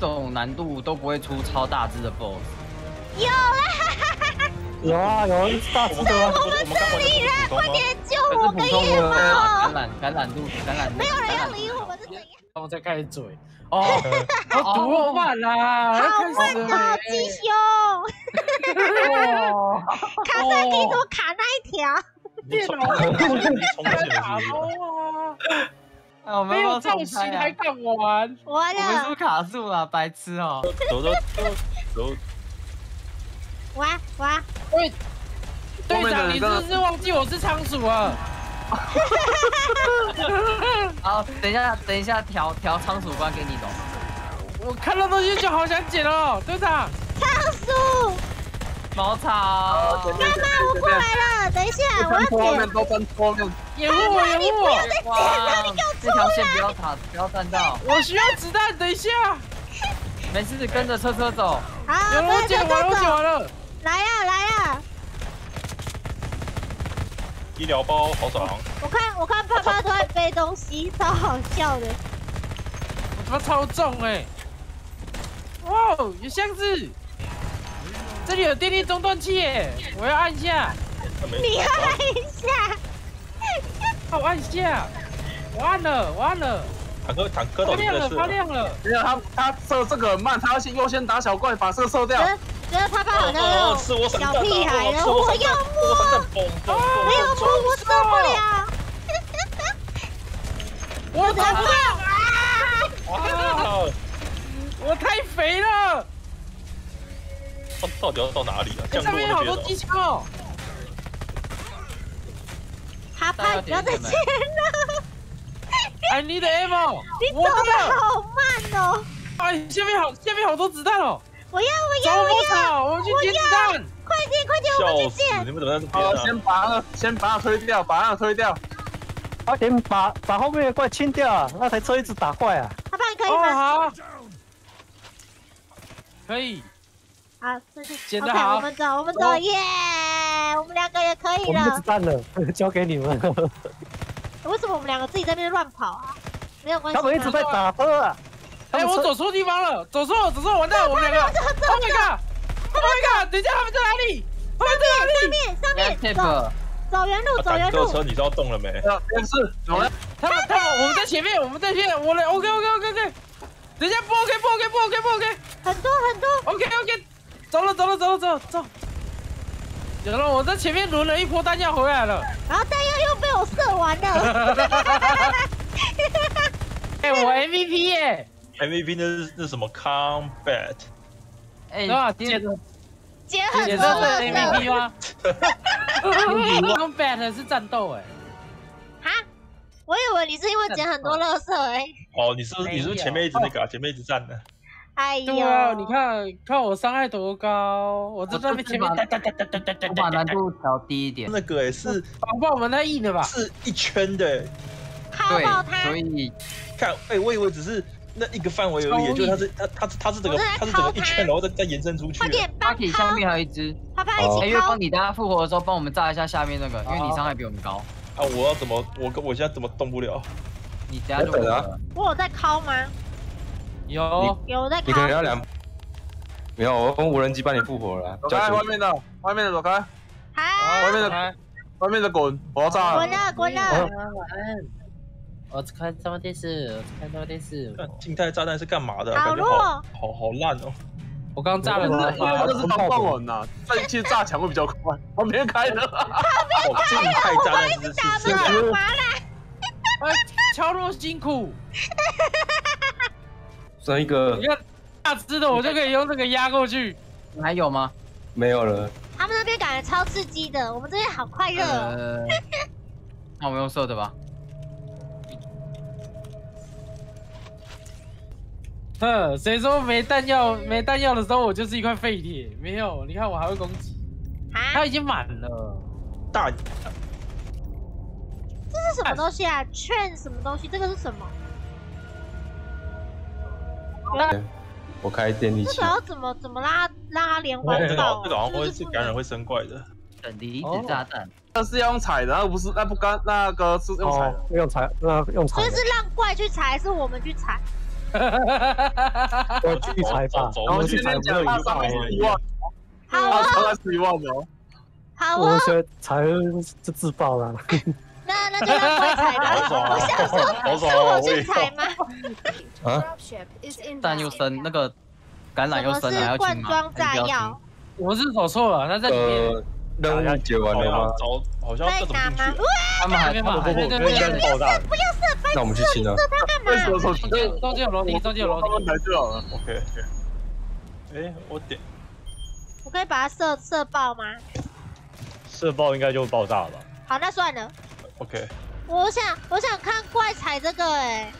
种难度都不会出超大只的 BOSS。有啦，有啊有啊，大只的啊。我们这里人，快点救我跟野普通的猫！橄榄橄榄度橄榄没有人要理我们是怎样？然后再开始嘴。哦，我多慢啦！好要开始慢哦，了鸡兄，哇！卡车给我卡那一条。你冲，你冲进 去打是不是？包啊！啊，我们没有要不要造型重开啊还敢玩？完我们是不了是，卡住了？白痴哦！走走走走，完完，喂，队长，你是不是忘记我是仓鼠啊？好，等一下，等一下，调调仓鼠关给你懂。我看到东西就好想捡哦，队长。仓鼠，茅草，前面妈妈我过来了，等一下我捡。掩护我，掩护我！哇，这条线不要卡，不要站到，我需要子弹，等一下。没事，跟着车车走。好，有人我不要走捡完了，我捡走走，完了。来呀来呀！医疗包好爽。我看我看爸爸都在背东西，超好笑的。我他妈超重哎！哇，有箱子，这里有电力中断器耶，我要按一下，你按一下，我按下，我按了，我按了，坦克坦克到底发亮了，在射发？亮了，没有他他射这个很慢，他要先优先打小怪，把这个射掉觉。得觉得爸爸好像哦，那种吃我小屁孩了，吃我我要摸！没有摸我受不了，我怎么啊！啊！我太肥了，到到底要到哪里啊？这上面好多。机枪哦，哈帕，你不要再见了，I need ammo，你走的，好慢哦！哎，下面好，下面好多子弹哦，我要我要我要，草，我们去捡子弹，快点快点，我们！去捡！你们怎么在这好，边啊？先把那个先把它推掉，把它推掉。快点把把后面的怪清掉啊！那台车一直打怪啊！哈帕，你可以哦吗？好，可以，好，这是，OK，捡得好我们走，我们走，哦耶！我们两个也可以了我们的子了。交给你们。为什么我们两个自己在那边乱跑啊？没有关系吗。他们一直在打车啊！哎，我走错地方了，走错了，走错了，完蛋，我们两个，Oh my god，Oh my god，等一下他们在哪里？他们在哪里？上面上面 tip，走走原路，走原路。克车你知道动了没？呃，没事，有人他们他们我们在前面，我们在前面，我来 OK OK OK OK，等一下不 OK 不 OK 不 OK 不 OK 很多很多，OK OK，走了走了走了走了走。有了，我在前面轮了一波弹药回来了。然后弹药又被我射完了。哎、我 MVP 耶、MVP 那是那是什么 combat？哎是吧？接着捡很也这是多了 MVP 吗？Combat 是战斗哎、哈，我以为你是因为捡很多垃圾哎。哦，你是不是你是不是前面一直那个啊？前面一直站的？哎呦，对啊，你看看我伤害多高，我在那边前面哒哒哒哒哒哒哒我把难，度调低一点。那个也是防爆门太硬了吧？是一圈的，对所。以看哎，我以为只是那一个范围而已，超就是它是它它是它是整个它是整个一圈，然后再再延伸出去快。点帮 Bucky 下，面还有一只。啪啪一起敲月光，。你等下复活的时候帮我们炸一下下面那个，因为你伤害比我们高。啊，我要怎么我我现在怎么动不了？你等下就活了。我有在敲吗？有，有在你可能要敲。两，没有，我用无人机帮你复活了。走开，外面的，外面的走开，好，外面的来外面的滚，我要炸了。滚了滚晚了。安晚安。我只看什么电视？我只看什么电视？看静态炸弹是干嘛的啊？好感觉好弱好好烂哦。我刚炸了这是子弹这是防爆网呐，这其实炸墙会比较快，旁边开的。哦，静态炸弹是打是是的干嘛啦？哎，敲那么辛苦，剩一个你看大只的我就可以用这个压过去。你还有吗？没有了，他们那边感觉超刺激的，我们这边好快乐哦。呃，那我们用射的吧。哼，谁说没弹药没弹药的时候我就是一块废铁？没有，你看我还会攻击，它啊，已经满了。大这是什么东西啊？券什么东西？这个是什么？我开电力器这个，要怎么怎么拉拉它连环这个爆啊？好这个好像会就是感染会生怪的。等离子炸弹，那是要用踩的，那不是那不干那个是用踩用踩那用踩的，所以是让怪去踩，还是我们去踩？我去踩吧，走走然后去裁今天讲不就一万，好哦，他超过十一万哦。好啊，我觉得裁就自爆了。那那就让会踩吧。好爽啊我想说，好爽是我啊！我也去踩吗？啊，弹又深，那个橄榄又深，还什么是要清装炸药？我是走错了，那在里面。呃，任务解完了吗？找好像在这怎哪吗？么进去？他们还那边吧，他们那个不不，应该是爆炸的。那我们去清啊。为什么说去中间中间有楼梯，中间有楼梯。他们来就好了？OK OK。哎，我点我可以把它射射爆吗？射爆应该就爆炸了吧？好，那算了。OK。我想我想看怪踩这个哎，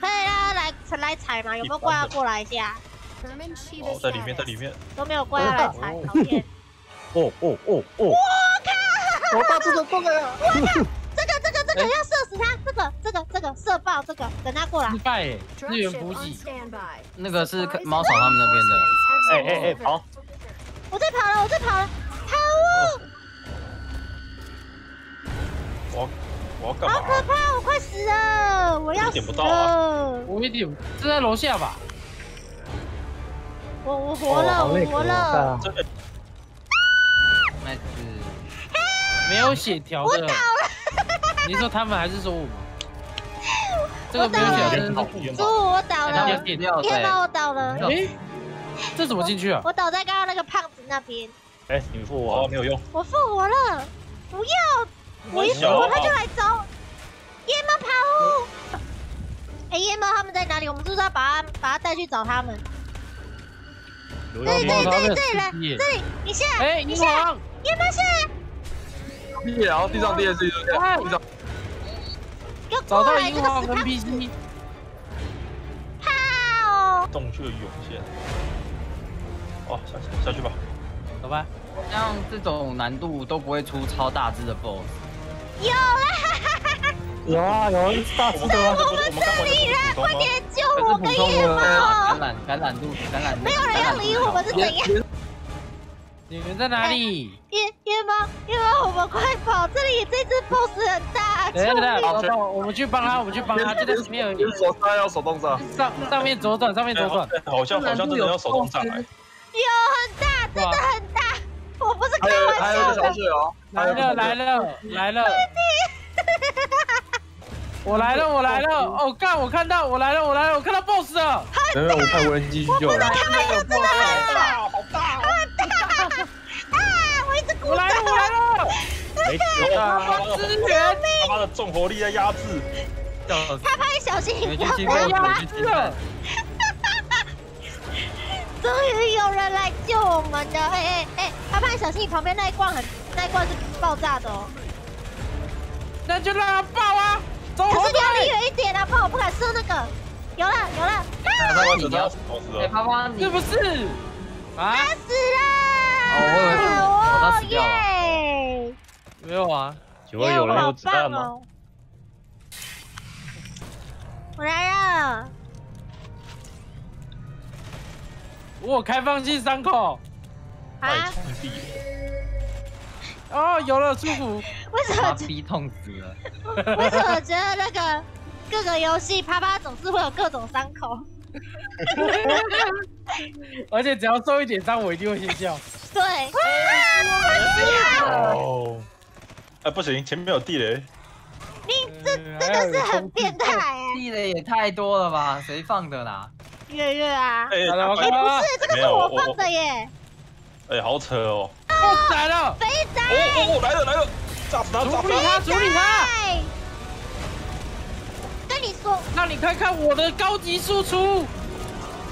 可以让他来来踩吗？有没有怪要过来一下？哦，在里面，在里面。都没有怪要来踩，讨厌。哦哦哦哦！我靠！我大只的过来了，这个这个这个要射死他，这个这个这个射爆这个，等他过来失。败耶，支援补给。那个是猫嫂他们那边的。哎哎哎，跑！我在跑了，我在跑了，跑哦！我我要干好可？怕，我快死了，我要死点不到啊了。我一点是在楼下吧？我我活了，我活了。这个那是没有血条的。你说他们还是说我们？这个没有血条真的是猪，我倒了们，点掉天哪，谁？我倒了，哎，这怎么进去啊？我倒在刚刚那个胖子那边，哎，你复活，没有用。我复活了，不要，我一复活他就来找夜猫跑。哎，夜猫他们在哪里？我们是不是要把他把他带去找他们？对对对？对对，来这里，你下来，哎，英你下来，皇，夜猫下来，地然后地上第二次就这样，地上给我找到过来，这个英皇死胖 NPC，炮！洞穴涌现。哦，下去下去吧。走吧。像这种难度都不会出超大只的 BOSS。有啦，有啊有一只大只的啊，这不是我们刚玩的不是普通吗？别救我跟夜猫感！染感染度感染度没有人要理我们是怎样？你们在哪里？夜夜猫夜猫，我们快跑！这里这只 BOSS 很大，等一下等等我我们去帮他，我们去帮他，就在前面而已。连手杀要手动上，上上面左转，上面左转。哎好像好像真的要手动上来。有很大，真的很大，我不是开玩笑的还有一个小。雪哦，来了来了 来了！我来了我来了！哦干，我看到我来了我来了，我看到 BOSS 了！没有，我派无人机去救了。啊！我一直鼓我来了我来了！没有他妈的支援！他妈的重火力在压制。他拍小心你你不要们去清过，被压我去清了。终于有人来救我们了！哎哎哎，他拍小心你旁边那一罐很那一罐是爆炸的哦。那就让他爆啊！走可是你要离！远一点啊，不然我不敢射那个。有了有了，他说你要，死哎，了。啪啪，你是不是？啊？他死了！哦耶！没有啊。请问有人有子弹吗？哦我来了，我有开放性伤口。太啊？冲地了。哦，有了，舒服。为什么？把逼痛死了。为什么觉得那个各个游戏啪啪总是会有各种伤口？而且只要受一点伤，我一定会先笑。对，哦。哎，不行，前面有地雷。你这真的是很变态哎，地雷也太多了吧？谁放的啦？月月啊！哎，不是，，这个是我放的耶，哎，好扯哦。哦来了，肥仔，哦哦，来了来了，炸死他，炸死处理他，处理他，哎跟你说，让你看看我的高级输出。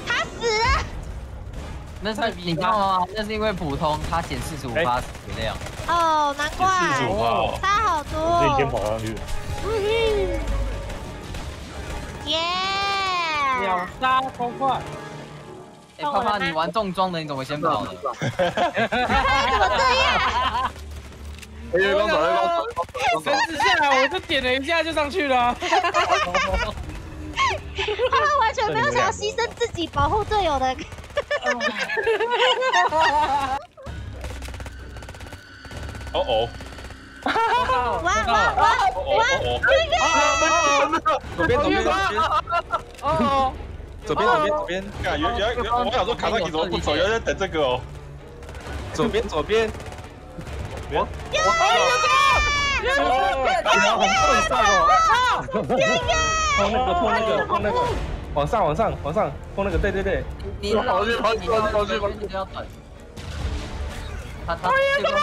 他死了。那是你知道吗？那是因为普通他显四十五发血量。哦，难怪四十五发哦。差好多我自己先哦。跑上去。嗯耶！秒杀超快，哎，啪啪，你玩重装的，你怎么先跑的？怎么这样？哎，月光走，月光走，走绳。子下来我就点了一下就上去了。他们完全没有想要牺牲自己保护队友的。哦哦哇哇哇！哦哦哦左边左边左边，哦，左边左边左边看原原原，我想说卡萨基怎么不走，原来在等这个哦。左边 左边，然后很笨上哦，碰那个碰那个碰那个，往上往上往上碰那个，对对对，你跑去跑去跑去跑去跑去你都要等。他他月光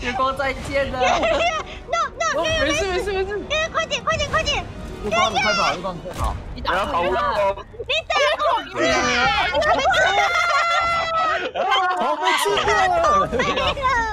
月光再见了，no no，哦，没事没事没事，月月快点快点快点，月光你快跑，月光你快跑，你不要打跑我不了。你等我，好被气掉了。没了。